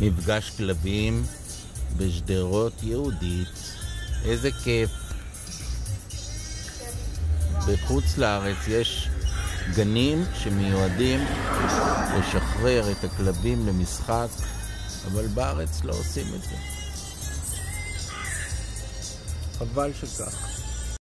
מפגש כלבים בשדרות יהודית. איזה כיף. בחוץ לארץ יש גנים שמיועדים לשחרר את הכלבים למשחק, אבל בארץ לא עושים את זה. חבל שכך.